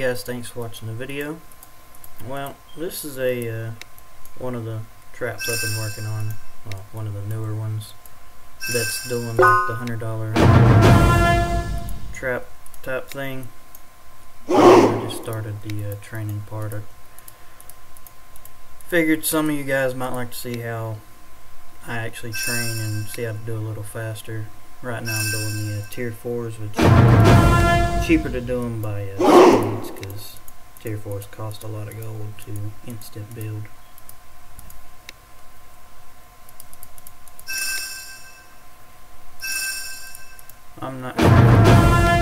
guys, thanks for watching the video. Well, this is a uh, one of the traps I've been working on. Well, one of the newer ones that's doing like the hundred dollar trap type thing. I just started the uh, training part. I figured some of you guys might like to see how I actually train and see how to do a little faster. Right now I'm doing the uh, tier 4s, which cheaper to do them by uh, because tier 4s cost a lot of gold to instant build. I'm not sure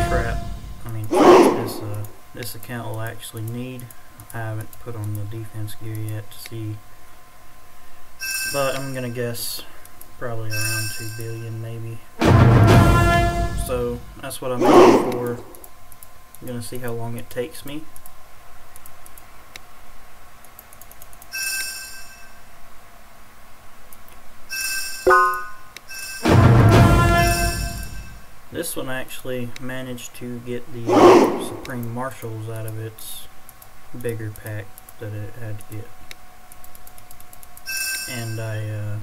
trap, I mean this, uh, this account will actually need. I haven't put on the defense gear yet to see, but I'm gonna guess probably around 2 billion maybe. So that's what I'm looking for. I'm gonna see how long it takes me. This one actually managed to get the Supreme Marshals out of its bigger pack that it had to get. And I uh,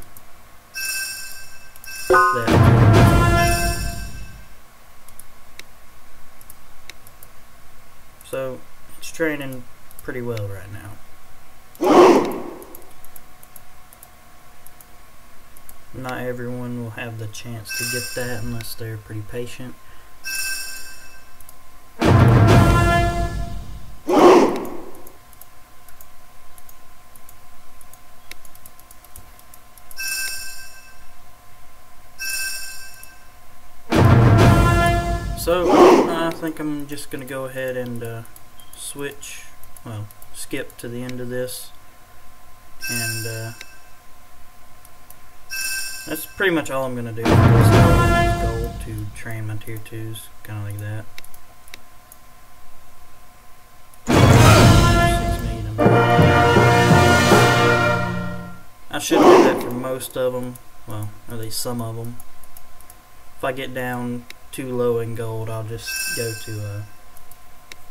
that. So it's training pretty well right now. Not everyone will have the chance to get that unless they're pretty patient. Think I'm just going to go ahead and uh, switch, well, skip to the end of this. And uh, that's pretty much all I'm going to do. gold to train my tier 2s, kind of like that. I should do that for most of them, well, at least some of them. If I get down too low in gold, I'll just go to uh,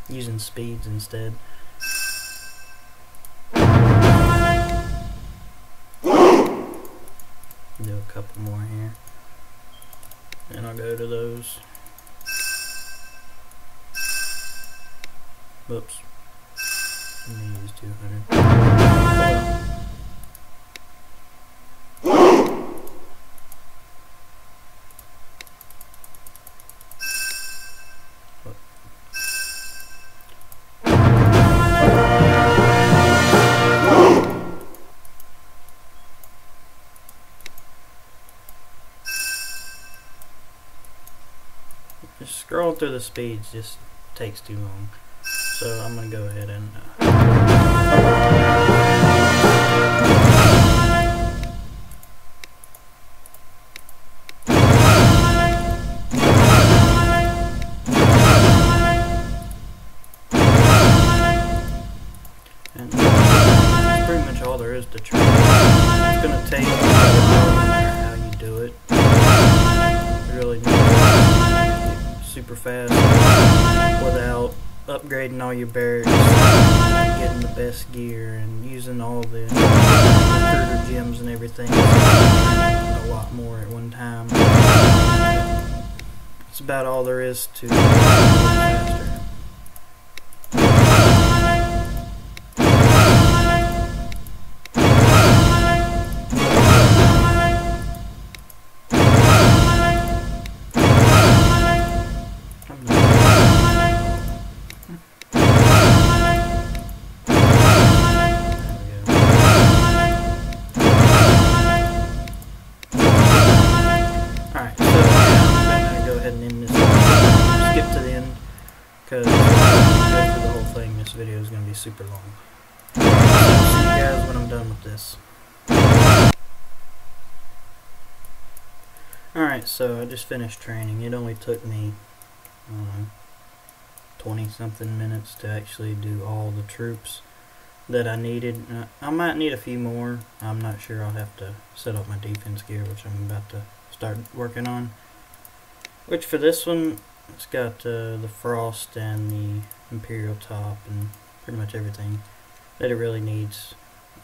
using speeds instead. Do a couple more here. And I'll go to those. Whoops. Let me use 200. Just scrolling through the speeds just takes too long. So I'm going to go ahead and... Uh, much all there is to try. It's to take fast. Without upgrading all your barracks, getting the best gear, and using all the recruiter gems and everything. A lot more at one time. That's about all there is to super long. See you guys when I'm done with this. Alright, so I just finished training. It only took me, know, 20 something minutes to actually do all the troops that I needed. Uh, I might need a few more. I'm not sure. I'll have to set up my defense gear, which I'm about to start working on. Which for this one, It's got uh, the frost and the imperial top and pretty much everything that it really needs.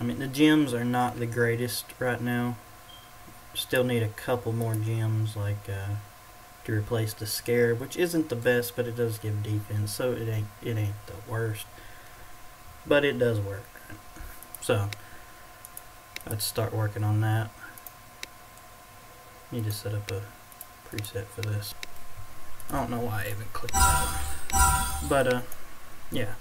I mean, the gems are not the greatest right now. Still need a couple more gems, like uh, to replace the scarab, which isn't the best, but it does give defense, so it ain't it ain't the worst. But it does work. So let's start working on that. Need to set up a preset for this. I don't know why I even clicked that. But uh, yeah.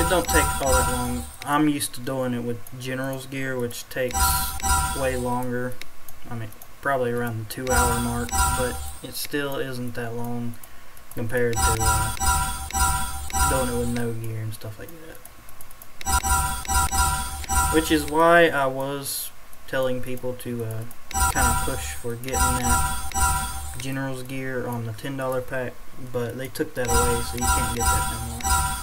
It don't take all that long. I'm used to doing it with General's gear, which takes way longer. I mean, probably around the two hour mark, but it still isn't that long compared to uh, doing it with no gear and stuff like that. Which is why I was telling people to uh, kind of push for getting that General's gear on the $10 pack, but they took that away, so you can't get that no more.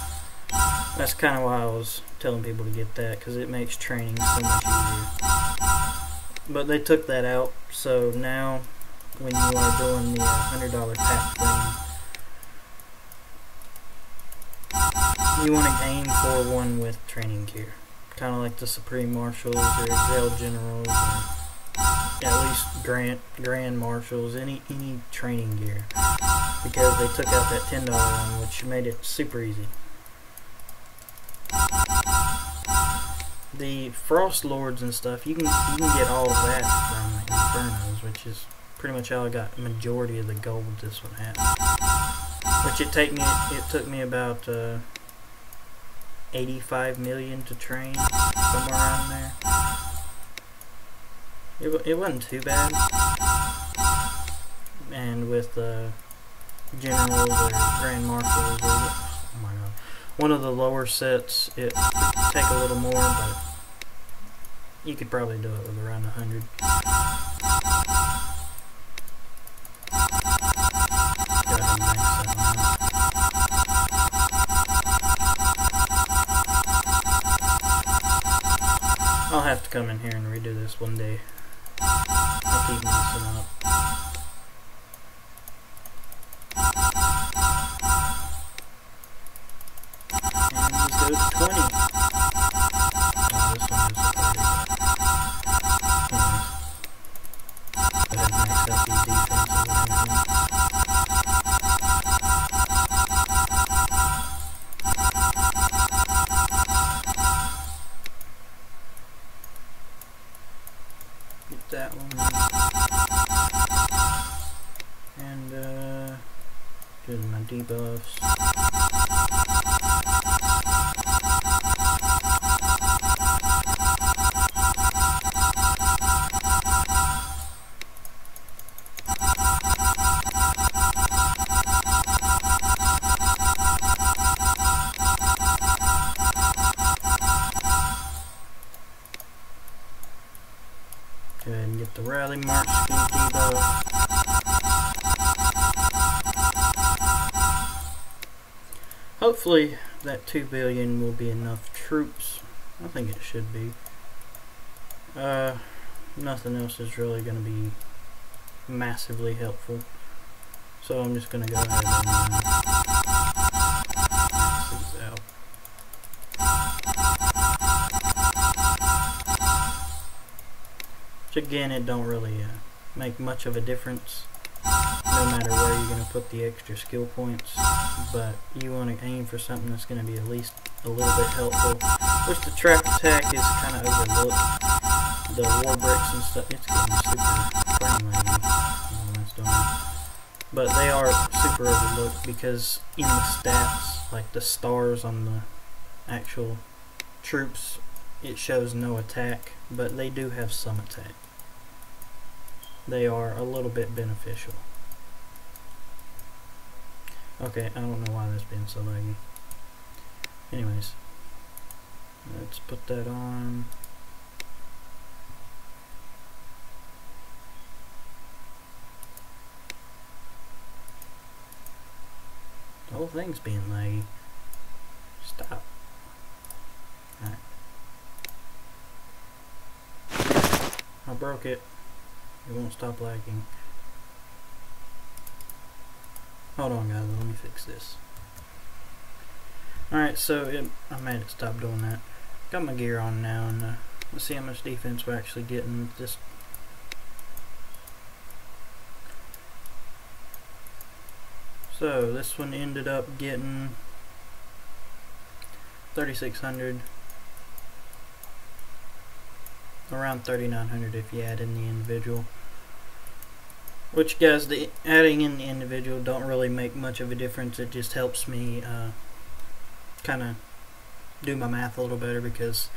That's kind of why I was telling people to get that, because it makes training so much easier. But they took that out, so now when you are doing the uh, $100 pack thing, you want to aim for one with training gear. Kind of like the Supreme Marshals or Excel Generals, at least Grand, Grand Marshals, any, any training gear. Because they took out that $10 one, which made it super easy. The Frost Lords and stuff, you can you can get all that from Infernos, which is pretty much how I got majority of the gold this one had. Which it take me it took me about uh, 85 million to train, somewhere around there. It, it wasn't too bad. And with uh, generals or grand marshals or one of the lower sets, it take a little more, but you could probably do it with around 100. I'll have to come in here and redo this one day. I keep messing up. Debuffs. Go ahead and get the rally march speed debuff. Hopefully that 2 billion will be enough troops. I think it should be. Uh, nothing else is really going to be massively helpful. So I'm just going to go ahead and uh, these out. Which again, it don't really uh, make much of a difference no matter where you're going to put the extra skill points, but you want to aim for something that's going to be at least a little bit helpful. Which the trap attack is kind of overlooked. The war bricks and stuff, it's getting super But they are super overlooked because in the stats, like the stars on the actual troops, it shows no attack, but they do have some attack they are a little bit beneficial. Okay, I don't know why that's being so laggy. Anyways, let's put that on. The whole thing's being laggy. Stop. Alright. I broke it. It won't stop lagging. Hold on guys, let me fix this. Alright, so it, I made it stop doing that. Got my gear on now, and uh, let's see how much defense we're actually getting. Just So this one ended up getting 3600 around 3900 if you add in the individual which guys the adding in the individual don't really make much of a difference it just helps me uh, kind of do my math a little better because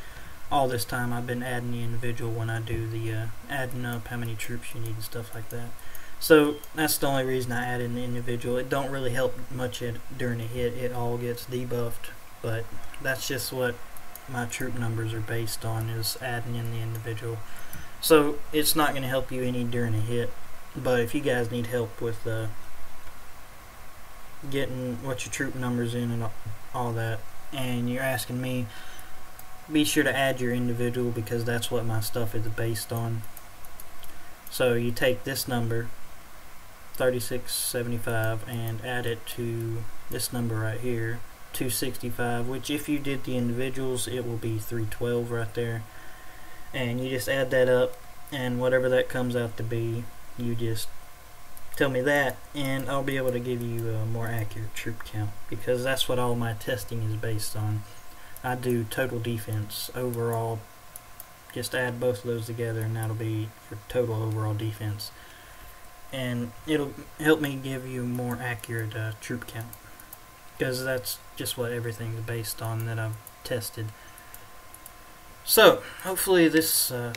all this time I've been adding the individual when I do the uh, adding up how many troops you need and stuff like that so that's the only reason I add in the individual. It don't really help much it, during a hit. It all gets debuffed, but that's just what my troop numbers are based on is adding in the individual. So it's not going to help you any during a hit. But if you guys need help with uh, getting what your troop numbers in and all that, and you're asking me, be sure to add your individual because that's what my stuff is based on. So you take this number 3675 and add it to this number right here 265 which if you did the individuals it will be 312 right there and you just add that up and whatever that comes out to be you just tell me that and I'll be able to give you a more accurate troop count because that's what all my testing is based on. I do total defense overall. Just add both of those together and that'll be your total overall defense. And it'll help me give you more accurate uh, troop count because that's just what everything's based on that I've tested. So, hopefully this uh,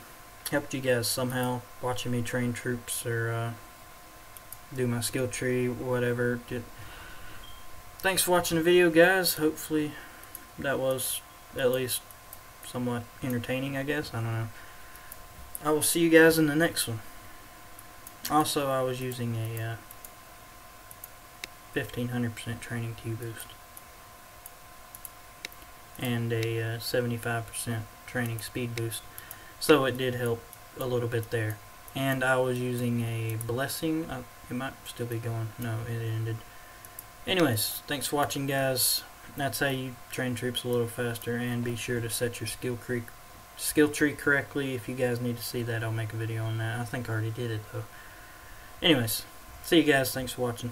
helped you guys somehow watching me train troops or uh, do my skill tree, whatever. Thanks for watching the video, guys. Hopefully that was at least somewhat entertaining, I guess. I don't know. I will see you guys in the next one. Also, I was using a uh, 1500% training T boost and a 75% uh, training speed boost. So it did help a little bit there. And I was using a blessing. Uh, it might still be going. No, it ended. Anyways, thanks for watching, guys. That's how you train troops a little faster. And be sure to set your skill tree, skill tree correctly. If you guys need to see that, I'll make a video on that. I think I already did it, though. Anyways, see you guys. Thanks for watching.